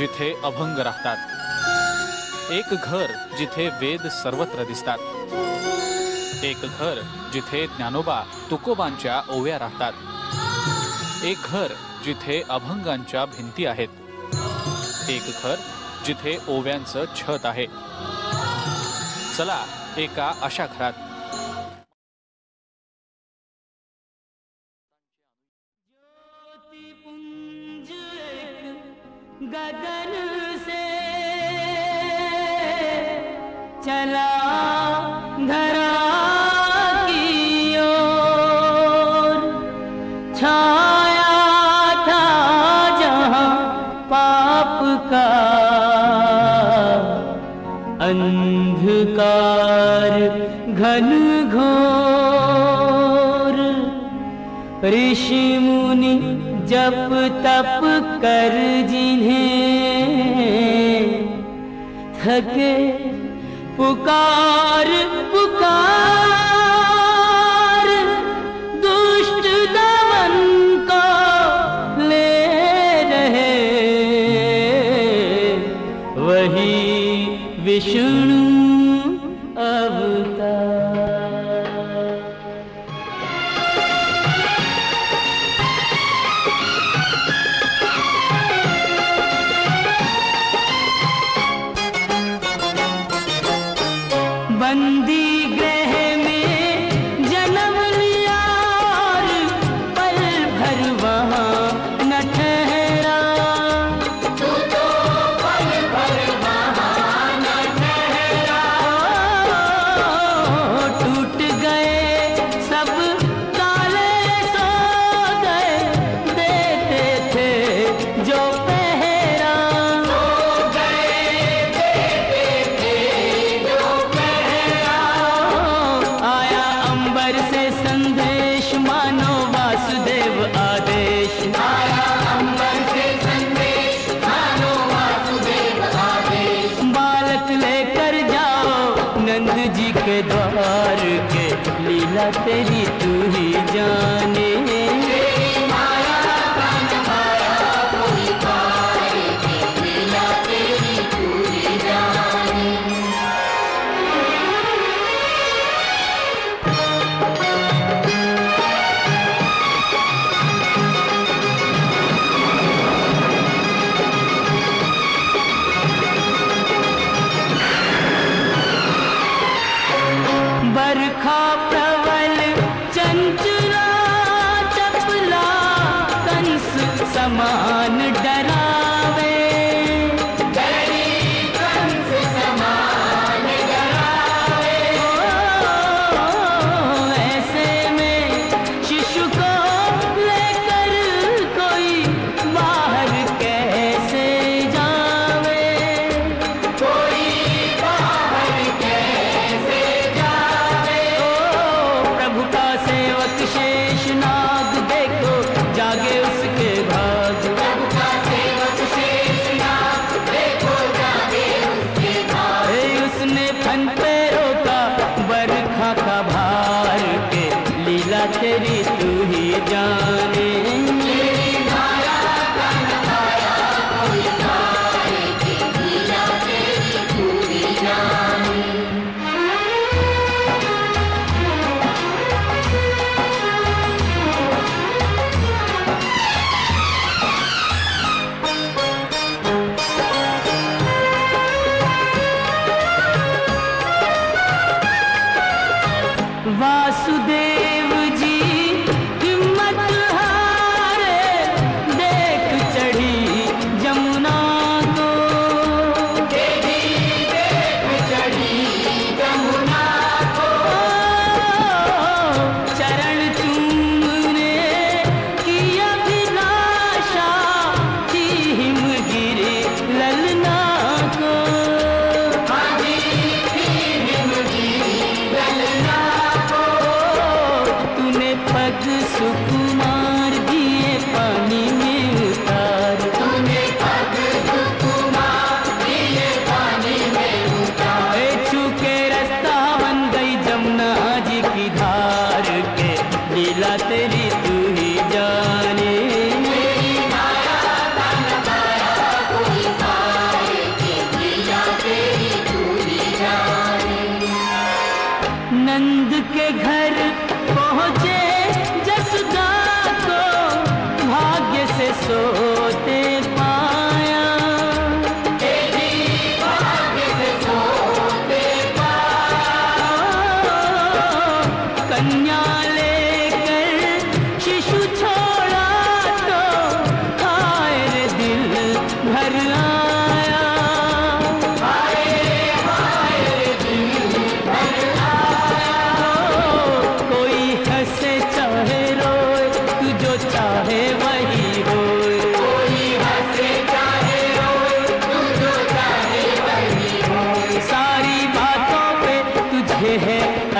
जिथे अभंग राहतात. एक घर जिथे वेद सर्वत्र दिसतात. एक घर जिथे ज्ञानोबा तुकोबांच्या ओव्या राहतात. एक घर जिथे अभंगांच्या भिंती आहेत. एक घर जिथे ओव्यांचं छत आहे. चला एका अशा घरात गगन से चला धरा की छाया था जहाँ पाप का अंधकार घन घोर। ऋषि मुनि जप तप कर जिन्हें थके पुकार पुकार। वहाँ तेरी तू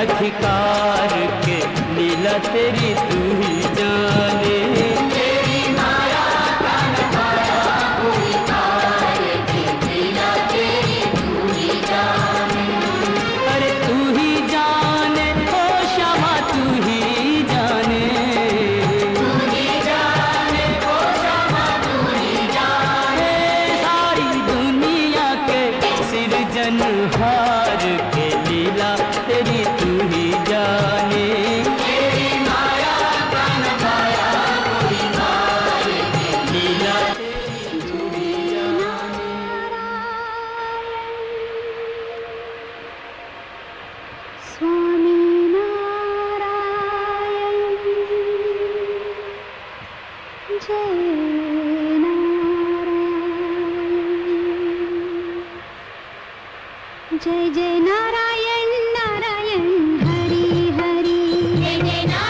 अधिकार के लीला तेरी तू China.